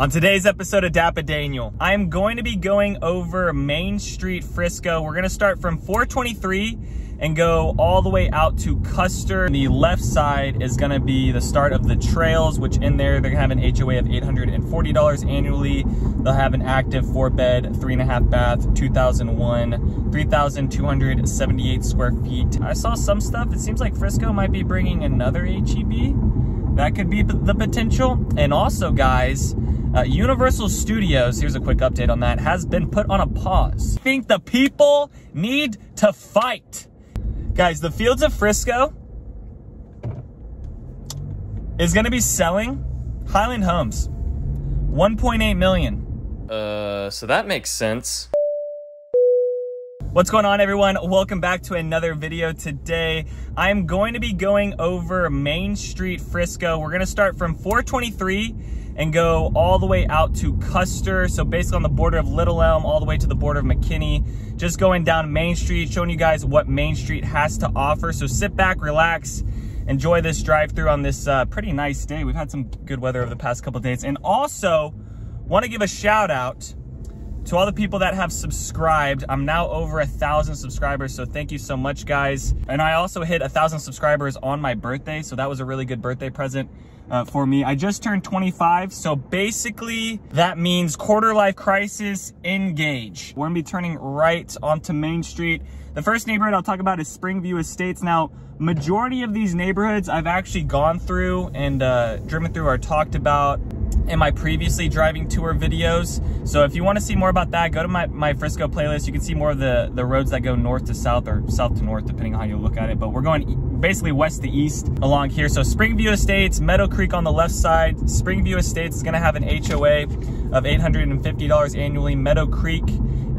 On today's episode of Dapa Daniel, I am going to be going over Main Street Frisco. We're gonna start from 423 and go all the way out to Custer. The left side is gonna be the start of the trails, which in there, they're gonna have an HOA of $840 annually. They'll have an active four bed, three and a half bath, 2001, 3,278 square feet. I saw some stuff, it seems like Frisco might be bringing another HEB. That could be the potential. And also guys, uh, Universal Studios, here's a quick update on that, has been put on a pause. I think the people need to fight. Guys, the Fields of Frisco is gonna be selling Highland Homes. 1.8 million. Uh, so that makes sense. What's going on everyone? Welcome back to another video today. I'm going to be going over Main Street Frisco. We're gonna start from 423 and go all the way out to Custer. So basically on the border of Little Elm, all the way to the border of McKinney. Just going down Main Street, showing you guys what Main Street has to offer. So sit back, relax, enjoy this drive through on this uh, pretty nice day. We've had some good weather over the past couple days. And also want to give a shout out to all the people that have subscribed. I'm now over a thousand subscribers, so thank you so much, guys. And I also hit a thousand subscribers on my birthday, so that was a really good birthday present uh, for me. I just turned 25, so basically that means quarter life crisis, engage. We're gonna be turning right onto Main Street. The first neighborhood I'll talk about is Springview Estates. Now, majority of these neighborhoods I've actually gone through and uh, driven through or talked about in my previously driving tour videos. So if you want to see more about that, go to my, my Frisco playlist. You can see more of the, the roads that go north to south or south to north, depending on how you look at it. But we're going basically west to east along here. So Springview Estates, Meadow Creek on the left side. Springview Estates is going to have an HOA of $850 annually. Meadow Creek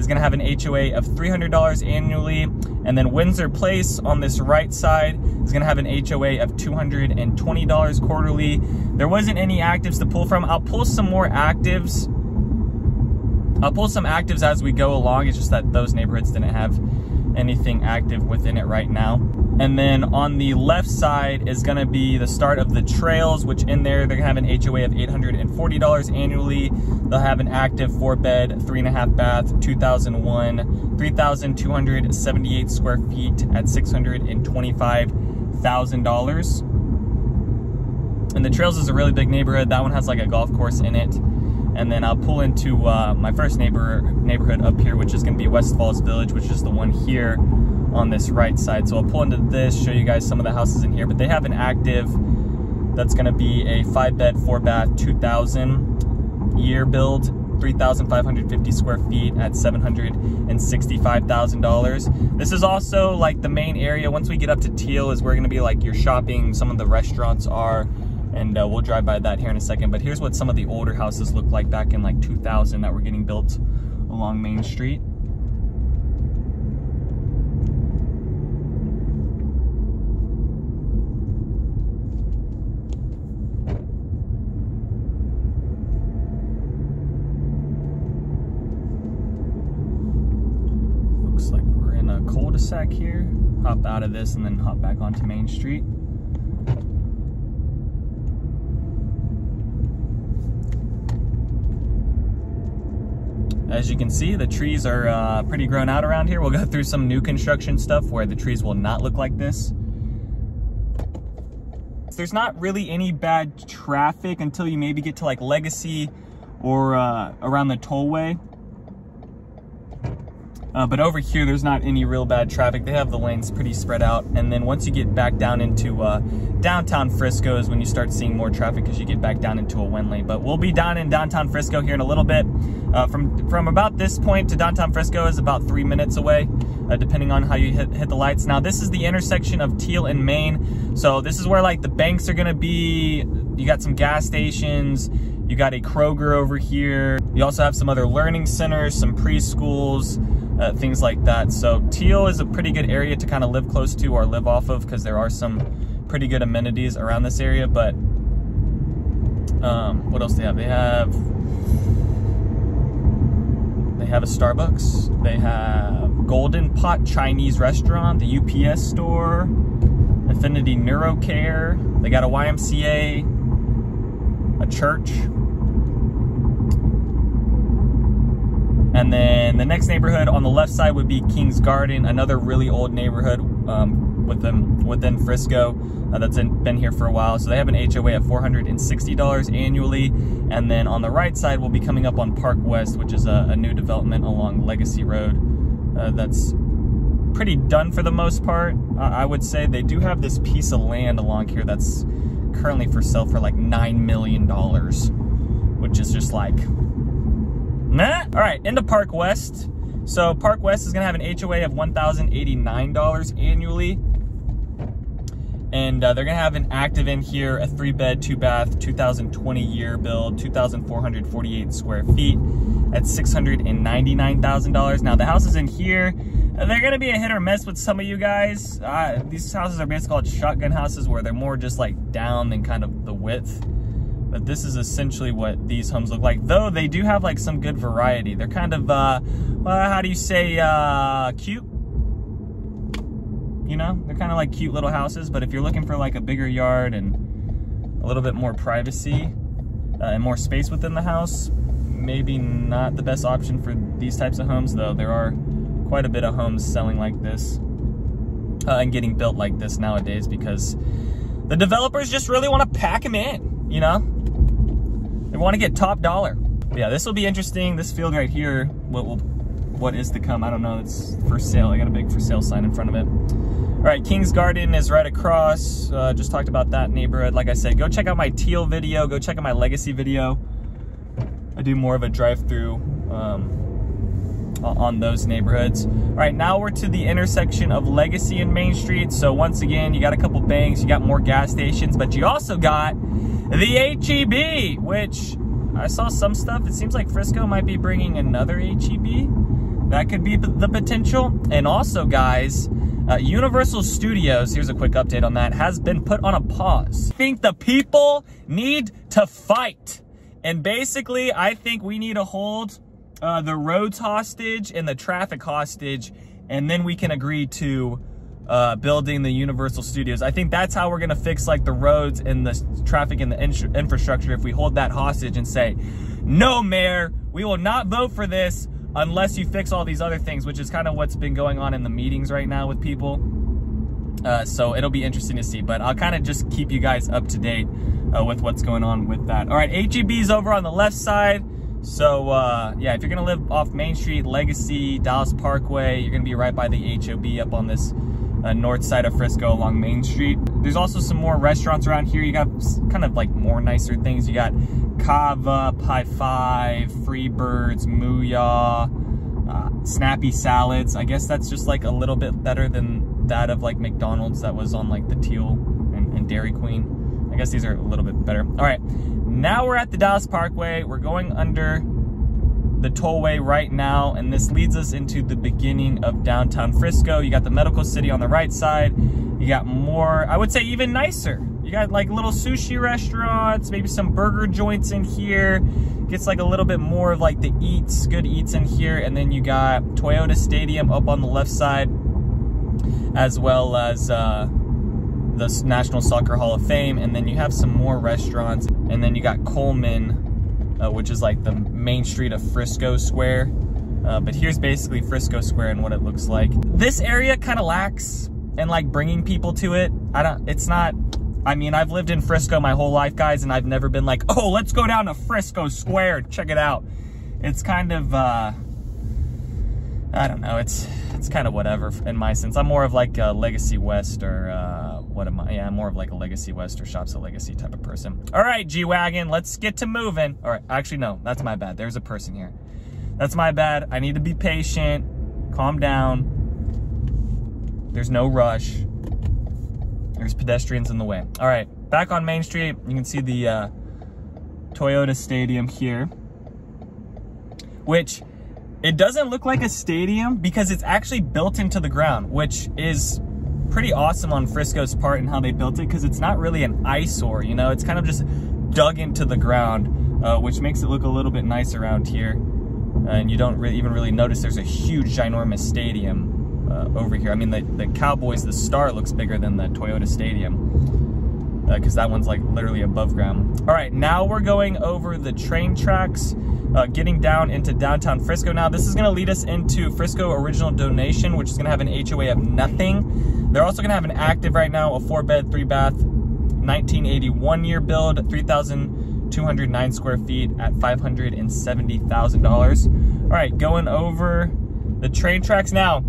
is to have an HOA of $300 annually. And then Windsor Place on this right side is to have an HOA of $220 quarterly. There wasn't any actives to pull from. I'll pull some more actives. I'll pull some actives as we go along. It's just that those neighborhoods didn't have anything active within it right now. And then on the left side is gonna be the start of the trails, which in there, they're gonna have an HOA of $840 annually. They'll have an active four bed, three and a half bath, 2001, 3,278 square feet at $625,000. And the trails is a really big neighborhood. That one has like a golf course in it. And then I'll pull into uh, my first neighbor neighborhood up here, which is gonna be West Falls Village, which is the one here on this right side. So I'll pull into this, show you guys some of the houses in here, but they have an active that's gonna be a five bed, four bath, 2000 year build, 3,550 square feet at $765,000. This is also like the main area. Once we get up to Teal is where we're gonna be like your shopping, some of the restaurants are, and uh, we'll drive by that here in a second. But here's what some of the older houses look like back in like 2000 that were getting built along Main Street. Looks like we're in a cul-de-sac here, hop out of this and then hop back onto Main Street. As you can see, the trees are uh, pretty grown out around here. We'll go through some new construction stuff where the trees will not look like this. There's not really any bad traffic until you maybe get to like Legacy or uh, around the tollway. Uh, but over here, there's not any real bad traffic. They have the lanes pretty spread out. And then once you get back down into uh, downtown Frisco is when you start seeing more traffic because you get back down into a one lane. But we'll be down in downtown Frisco here in a little bit. Uh, from, from about this point to downtown Frisco is about three minutes away, uh, depending on how you hit, hit the lights. Now, this is the intersection of Teal and Main. So this is where like the banks are gonna be. You got some gas stations. You got a Kroger over here. You also have some other learning centers, some preschools, uh, things like that. So Teal is a pretty good area to kind of live close to or live off of because there are some pretty good amenities around this area. But um, what else do they have? They have they have a Starbucks. They have Golden Pot Chinese restaurant, the UPS store, Affinity Neurocare. They got a YMCA, a church. And then the next neighborhood on the left side would be Kings Garden, another really old neighborhood um, within, within Frisco uh, that's in, been here for a while. So they have an HOA of $460 annually. And then on the right side, we'll be coming up on Park West, which is a, a new development along Legacy Road uh, that's pretty done for the most part. I would say they do have this piece of land along here that's currently for sale for like $9 million, which is just like, nah. All right, into Park West. So Park West is gonna have an HOA of $1,089 annually. And uh, they're gonna have an active in here, a three bed, two bath, 2020 year build, 2,448 square feet at $699,000. Now the house is in here, they're gonna be a hit or miss with some of you guys. Uh, these houses are basically called shotgun houses where they're more just like down than kind of the width. But this is essentially what these homes look like. Though they do have like some good variety. They're kind of, uh, well, how do you say, uh, cute? You know, they're kind of like cute little houses. But if you're looking for like a bigger yard and a little bit more privacy uh, and more space within the house, maybe not the best option for these types of homes, though there are quite a bit of homes selling like this uh, and getting built like this nowadays because the developers just really want to pack them in, you know? They want to get top dollar. But yeah, this will be interesting. This field right here, what will, what is to come, I don't know. It's for sale. I got a big for sale sign in front of it. All right, King's Garden is right across. Uh, just talked about that neighborhood. Like I said, go check out my Teal video. Go check out my Legacy video. I do more of a drive-through um, on those neighborhoods. All right, now we're to the intersection of Legacy and Main Street. So once again, you got a couple banks, you got more gas stations, but you also got the HEB, which I saw some stuff. It seems like Frisco might be bringing another HEB. That could be the potential. And also, guys, uh, Universal Studios, here's a quick update on that, has been put on a pause. I think the people need to fight. And basically, I think we need to hold uh, the roads hostage and the traffic hostage, and then we can agree to uh, building the Universal Studios. I think that's how we're gonna fix like the roads and the traffic and the in infrastructure if we hold that hostage and say, no, Mayor, we will not vote for this unless you fix all these other things, which is kind of what's been going on in the meetings right now with people. Uh, so it'll be interesting to see, but I'll kind of just keep you guys up to date uh, with what's going on with that. All right, HEB is over on the left side. So uh, yeah, if you're gonna live off Main Street, Legacy, Dallas Parkway, you're gonna be right by the HEB up on this uh, north side of Frisco along Main Street. There's also some more restaurants around here. You got kind of like more nicer things. You got Cava, Pie Five, Freebirds, Mooyah, uh, Snappy Salads. I guess that's just like a little bit better than that of like McDonald's that was on like the Teal and, and Dairy Queen. I guess these are a little bit better. All right, now we're at the Dallas Parkway. We're going under the tollway right now, and this leads us into the beginning of downtown Frisco. You got the Medical City on the right side. You got more, I would say even nicer. You got like little sushi restaurants, maybe some burger joints in here. Gets like a little bit more of like the eats, good eats in here. And then you got Toyota Stadium up on the left side, as well as uh, the National Soccer Hall of Fame. And then you have some more restaurants. And then you got Coleman uh, which is like the main street of Frisco Square. Uh, but here's basically Frisco Square and what it looks like. This area kind of lacks in like bringing people to it. I don't, it's not, I mean, I've lived in Frisco my whole life, guys, and I've never been like, oh, let's go down to Frisco Square, check it out. It's kind of, uh, I don't know, it's, it's kind of whatever in my sense. I'm more of like Legacy West or, uh, what am I? Yeah, I'm more of like a Legacy West or Shops a Legacy type of person. All right, G-Wagon, let's get to moving. All right, actually, no, that's my bad. There's a person here. That's my bad. I need to be patient, calm down. There's no rush. There's pedestrians in the way. All right, back on Main Street, you can see the uh, Toyota Stadium here, which it doesn't look like a stadium because it's actually built into the ground, which is pretty awesome on Frisco's part and how they built it because it's not really an eyesore, you know, it's kind of just dug into the ground, uh, which makes it look a little bit nice around here. And you don't really, even really notice there's a huge, ginormous stadium uh, over here. I mean, the, the Cowboys, the star looks bigger than the Toyota Stadium because uh, that one's like literally above ground. All right, now we're going over the train tracks. uh, getting down into downtown Frisco now. This is gonna lead us into Frisco Original Donation, which is gonna have an HOA of nothing. They're also gonna have an active right now, a four bed, three bath, 1981 year build, 3,209 square feet at $570,000. All right, going over the train tracks now.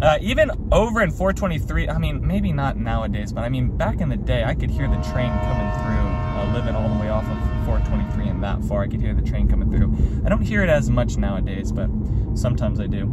Uh, even over in 423, I mean, maybe not nowadays, but I mean, back in the day, I could hear the train coming through, uh, living all the way off of 423 and that far, I could hear the train coming through. I don't hear it as much nowadays, but sometimes I do.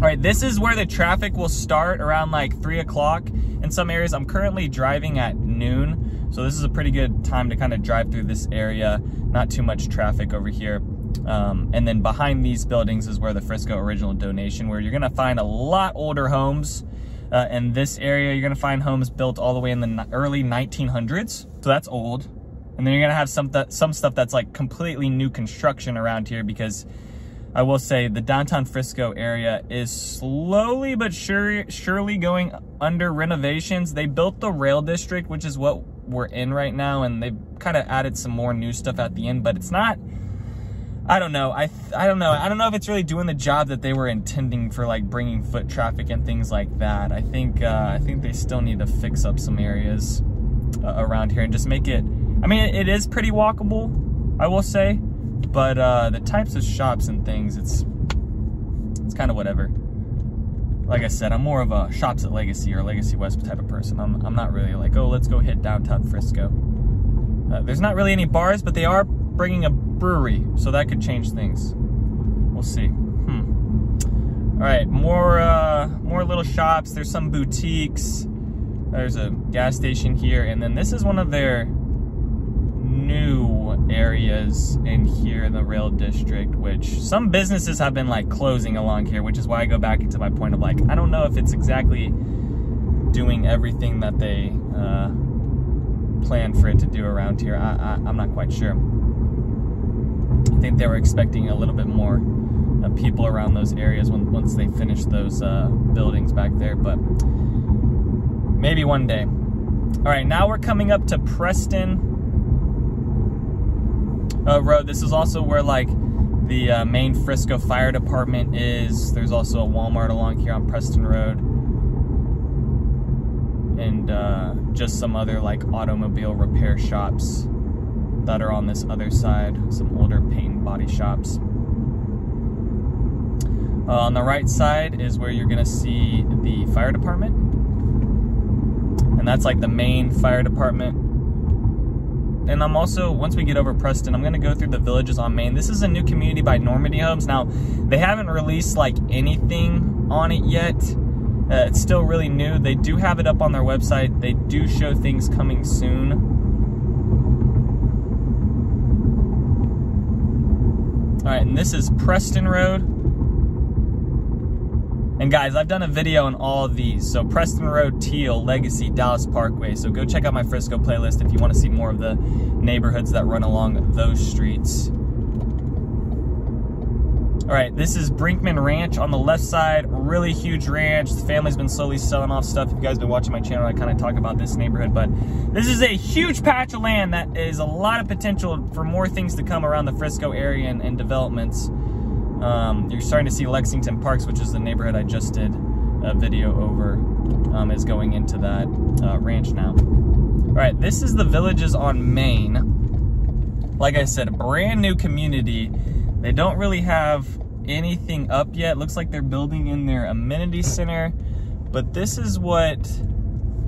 All right, this is where the traffic will start around like three o'clock in some areas. I'm currently driving at noon, so this is a pretty good time to kind of drive through this area. Not too much traffic over here. Um, and then behind these buildings is where the Frisco Original Donation, where you're gonna find a lot older homes. Uh, in this area, you're gonna find homes built all the way in the early 1900s. So that's old. And then you're gonna have some, th some stuff that's like completely new construction around here because I will say the downtown Frisco area is slowly but sure, surely going under renovations. They built the rail district, which is what we're in right now, and they've kind of added some more new stuff at the end, but it's not I don't know. I I don't know. I don't know if it's really doing the job that they were intending for like bringing foot traffic and things like that. I think uh, I think they still need to fix up some areas uh, around here and just make it. I mean, it, is pretty walkable, I will say, but uh, the types of shops and things, it's it's kind of whatever. Like I said, I'm more of a shops at Legacy or Legacy West type of person. I'm I'm not really like, oh, let's go hit downtown Frisco. Uh, there's not really any bars, but they are bringing a brewery, so that could change things. We'll see. Hmm. All right, more uh, more little shops. There's some boutiques. There's a gas station here, and then this is one of their new areas in here in the rail district, which some businesses have been like closing along here, which is why I go back into my point of like, I don't know if it's exactly doing everything that they uh, plan for it to do around here. I, I, I'm not quite sure. I think they were expecting a little bit more uh, people around those areas when, once they finish those uh, buildings back there, but maybe one day. All right, now we're coming up to Preston uh, Road. This is also where like the uh, main Frisco Fire Department is. There's also a Walmart along here on Preston Road. And uh, just some other like automobile repair shops that are on this other side, some older paint body shops. Uh, on the right side is where you're gonna see the fire department. And that's like the main fire department. And I'm also, once we get over Preston, I'm gonna go through the villages on Main. This is a new community by Normandy Homes. Now, they haven't released like anything on it yet. Uh, it's still really new. They do have it up on their website. They do show things coming soon. All right, and this is Preston Road. And guys, I've done a video on all of these. So Preston Road, Teal, Legacy, Dallas Parkway. So go check out my Frisco playlist if you want to see more of the neighborhoods that run along those streets. All right, this is Brinkman Ranch on the left side. Really huge ranch. The family's been slowly selling off stuff. If you guys have been watching my channel, I kind of talk about this neighborhood. But this is a huge patch of land that is a lot of potential for more things to come around the Frisco area and, and developments. Um, you're starting to see Lexington Parks, which is the neighborhood I just did a video over, um, is going into that uh, ranch now. All right, this is the villages on Main. Like I said, a brand new community they don't really have anything up yet. Looks like they're building in their amenity center, but this is what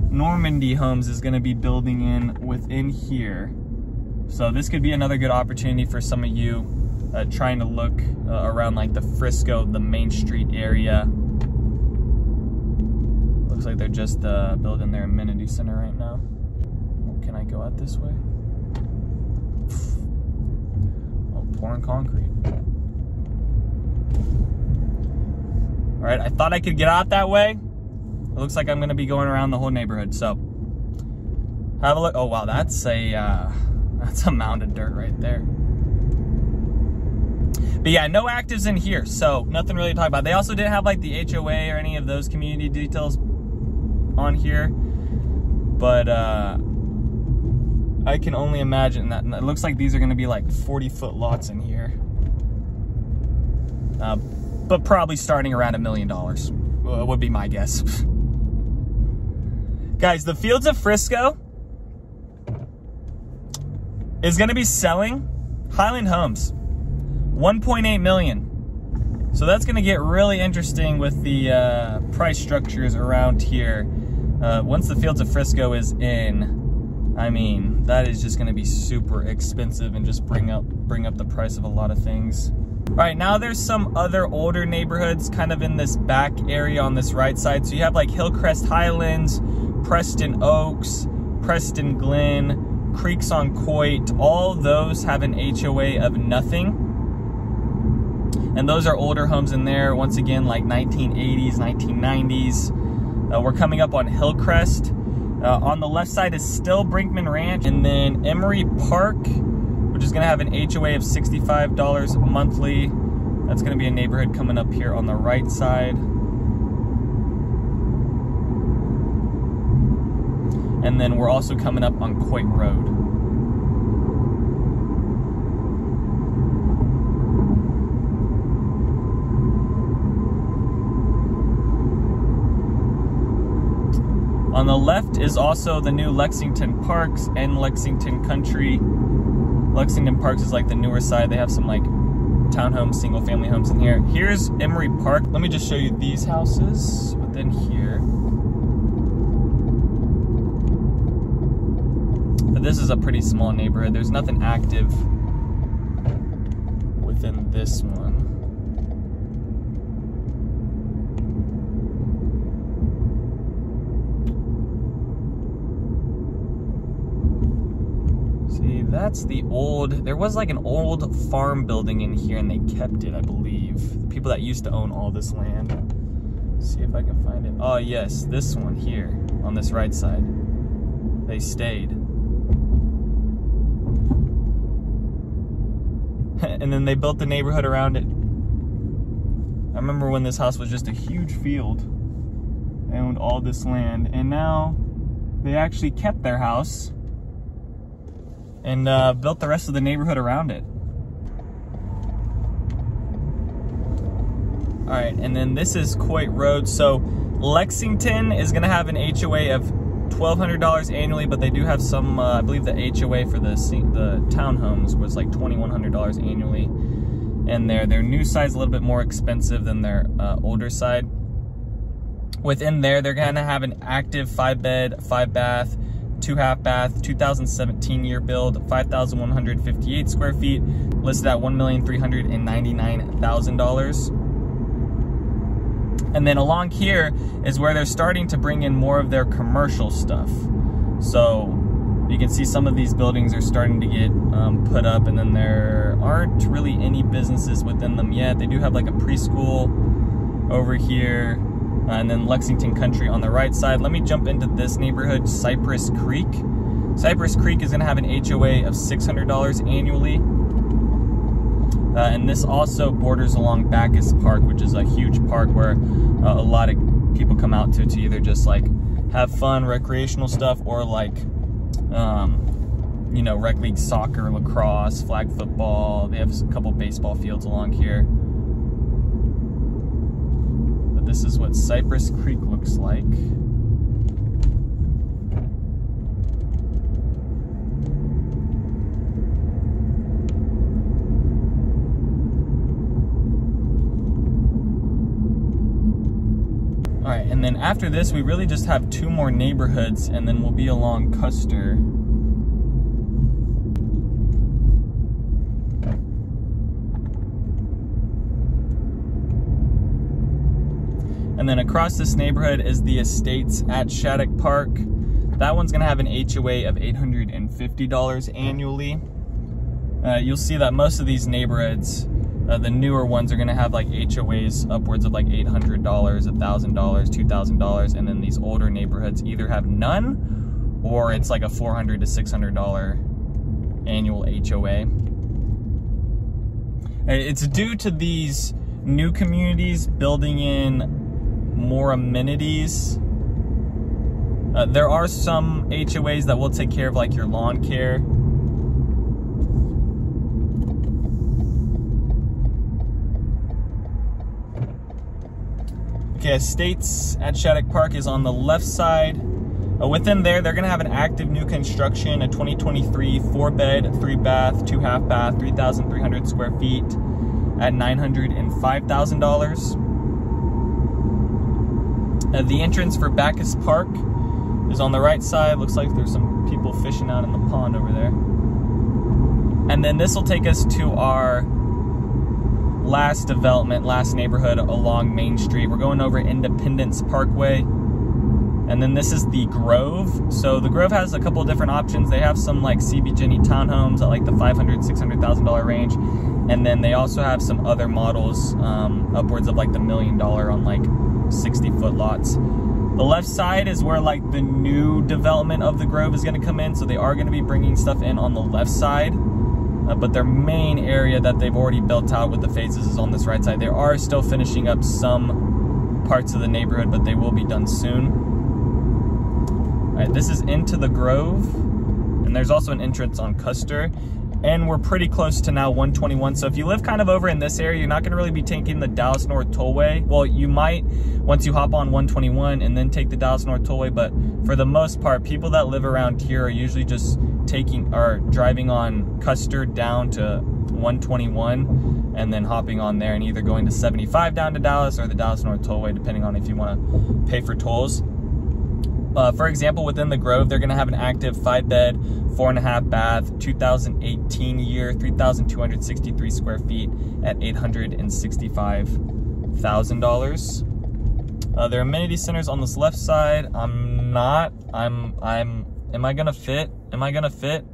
Normandy Homes is gonna be building in within here. So this could be another good opportunity for some of you uh, trying to look uh, around like the Frisco, the Main Street area. Looks like they're just uh, building their amenity center right now. Can I go out this way? Pouring concrete. All right, I thought I could get out that way. It looks like I'm gonna be going around the whole neighborhood, so have a look. Oh wow, that's a uh, that's a mound of dirt right there. But yeah, no actives in here, so nothing really to talk about. They also didn't have like the HOA or any of those community details on here, but uh, I can only imagine that. It looks like these are going to be like 40 foot lots in here. uh, but probably starting around a million dollars uh, would be my guess. Guys, the Fields of Frisco is going to be selling Highland Homes, 1.8 million. So that's going to get really interesting with the uh, price structures around here. Uh, once the Fields of Frisco is in, I mean, that is just going to be super expensive and just bring up bring up the price of a lot of things. All right, now there's some other older neighborhoods kind of in this back area on this right side. So you have like Hillcrest Highlands, Preston Oaks, Preston Glen, Creeks on Coit. All those have an HOA of nothing. And those are older homes in there, once again, like 1980s, 1990s. Uh, we're coming up on Hillcrest. Uh, on the left side is still Brinkman Ranch, and then Emery Park, which is gonna have an HOA of $65 monthly. That's gonna be a neighborhood coming up here on the right side. And then we're also coming up on Coit Road. On the left is also the new Lexington Parks and Lexington Country. Lexington Parks is like the newer side. They have some like townhomes, single family homes in here. Here's Emery Park. Let me just show you these houses within here. But this is a pretty small neighborhood. There's nothing active within this one. See, that's the old, there was like an old farm building in here and they kept it, I believe. The people that used to own all this land. Let's see if I can find it. Oh yes, this one here on this right side. They stayed. and then they built the neighborhood around it. I remember when this house was just a huge field. They owned all this land and now they actually kept their house and uh, built the rest of the neighborhood around it. All right, and then this is Coit Road. So Lexington is gonna have an HOA of $1,200 annually, but they do have some, uh, I believe the HOA for the, the townhomes was like $2,100 annually. And their, their new side is a little bit more expensive than their uh, older side. Within there, they're gonna have an active five bed, five bath, two half bath, 2017 year build, 5,158 square feet, listed at $1,399,000. And then along here is where they're starting to bring in more of their commercial stuff. So you can see some of these buildings are starting to get um, put up and then there aren't really any businesses within them yet. They do have like a preschool over here and then Lexington Country on the right side. Let me jump into this neighborhood, Cypress Creek. Cypress Creek is gonna have an HOA of $600 annually. Uh, and this also borders along Bacchus Park, which is a huge park where uh, a lot of people come out to to either just like have fun, recreational stuff, or like, um, you know, rec league soccer, lacrosse, flag football. They have a couple baseball fields along here. This is what Cypress Creek looks like. All right, and then after this, we really just have two more neighborhoods, and then we'll be along Custer. And then across this neighborhood is the Estates at Shaddock Park. That one's gonna have an HOA of $850 annually. Uh, you'll see that most of these neighborhoods uh, the newer ones are gonna have like HOAs upwards of like $800, $1,000, $2,000, and then these older neighborhoods either have none or it's like a 400 to $600 annual HOA. It's due to these new communities building in more amenities. Uh, there are some HOAs that will take care of like your lawn care Okay, Estates at Shaddock Park is on the left side. Uh, within there, they're gonna have an active new construction, a 2023 four bed, three bath, two half bath, 3,300 square feet at $905,000. Uh, the entrance for Bacchus Park is on the right side. Looks like there's some people fishing out in the pond over there. And then this will take us to our last development, last neighborhood along Main Street. We're going over Independence Parkway. And then this is the Grove. So the Grove has a couple different options. They have some like CB JENI townhomes at like the $500,000, $600,000 range. And then they also have some other models um, upwards of like the million dollar on like 60 foot lots. The left side is where like the new development of the Grove is gonna come in. So they are gonna be bringing stuff in on the left side. Uh, but their main area that they've already built out with the phases is on this right side. They are still finishing up some parts of the neighborhood, but they will be done soon. All right, this is into the Grove, and there's also an entrance on Custer, and we're pretty close to now 121. So if you live kind of over in this area, you're not gonna really be taking the Dallas North Tollway. Well, you might once you hop on 121 and then take the Dallas North Tollway, but for the most part, people that live around here are usually just taking or driving on Custer down to 121 and then hopping on there and either going to 75 down to Dallas or the Dallas North Tollway, depending on if you want to pay for tolls. Uh, for example, within the Grove, they're going to have an active five bed, four and a half bath, 2018 year, 3,263 square feet at $865,000. Uh, their amenity centers on this left side. I'm not. I'm. I'm. Am I gonna fit? Am I gonna fit?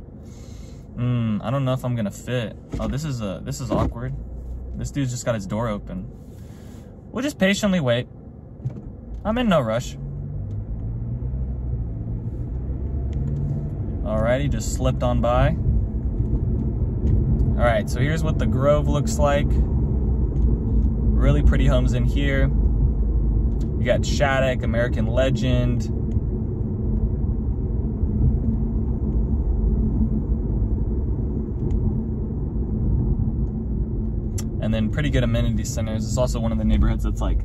Hmm. I don't know if I'm gonna fit. Oh, this is a. This is awkward. This dude's just got his door open. We'll just patiently wait. I'm in no rush. Alrighty, just slipped on by. All right, so here's what the Grove looks like. Really pretty homes in here. You got Shaddock, American Legend. And then pretty good amenity centers. It's also one of the neighborhoods that's like,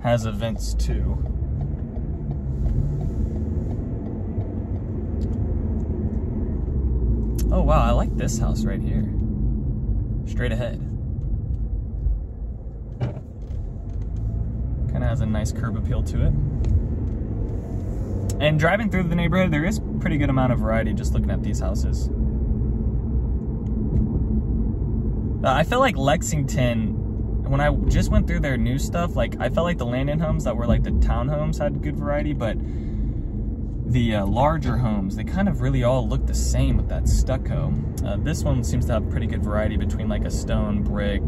has events too. Oh wow, I like this house right here. Straight ahead. Kind of has a nice curb appeal to it. And driving through the neighborhood, there is pretty good amount of variety just looking at these houses. Uh, I feel like Lexington, when I just went through their new stuff, like I felt like the land homes that were like the townhomes had good variety, but the uh, larger homes, they kind of really all look the same with that stucco. Uh, this one seems to have pretty good variety between like a stone, brick,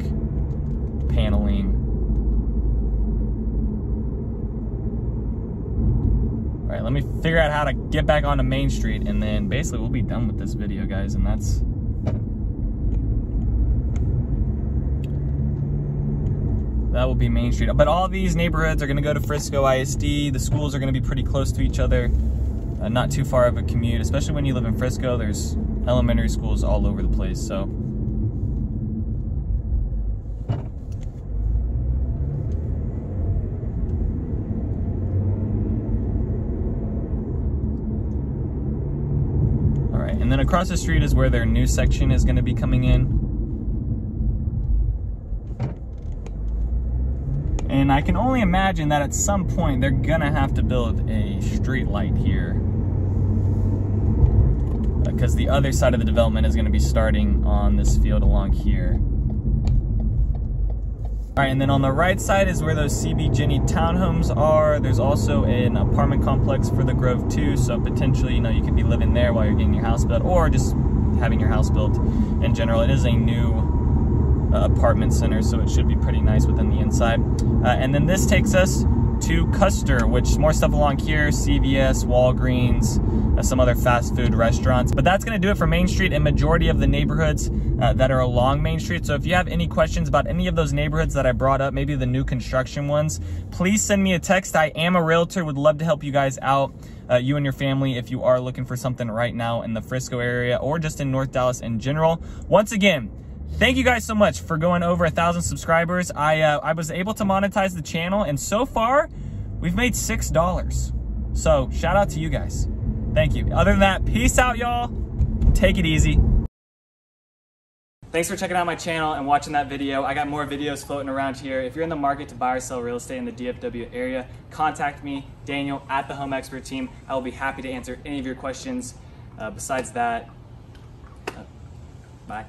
paneling. All right, let me figure out how to get back onto Main Street and then basically we'll be done with this video, guys, and that's that will be Main Street. But all these neighborhoods are gonna go to Frisco ISD. The schools are gonna be pretty close to each other not too far of a commute, especially when you live in Frisco. There's elementary schools all over the place, so. All right, and then across the street is where their new section is gonna be coming in. And I can only imagine that at some point they're gonna have to build a street light here because the other side of the development is going to be starting on this field along here. All right, and then on the right side is where those CB JENI townhomes are. There's also an apartment complex for the Grove too, so potentially, you know, you could be living there while you're getting your house built, or just having your house built in general. It is a new uh, apartment center, so it should be pretty nice within the inside. Uh, and then this takes us to Custer, which more stuff along here, CVS, Walgreens, uh, some other fast food restaurants. But that's gonna do it for Main Street and majority of the neighborhoods uh, that are along Main Street. So if you have any questions about any of those neighborhoods that I brought up, maybe the new construction ones, please send me a text. I am a realtor, would love to help you guys out. Uh, you and your family if you are looking for something right now in the Frisco area or just in North Dallas in general. Once again, thank you guys so much for going over a thousand subscribers. I uh, I was able to monetize the channel, and so far, we've made six dollars. So shout out to you guys. Thank you. Other than that, peace out, y'all. Take it easy. Thanks for checking out my channel and watching that video. I got more videos floating around here. If you're in the market to buy or sell real estate in the DFW area, contact me, Daniel, at the Home Expert Team. I will be happy to answer any of your questions. Uh, besides that, uh, bye.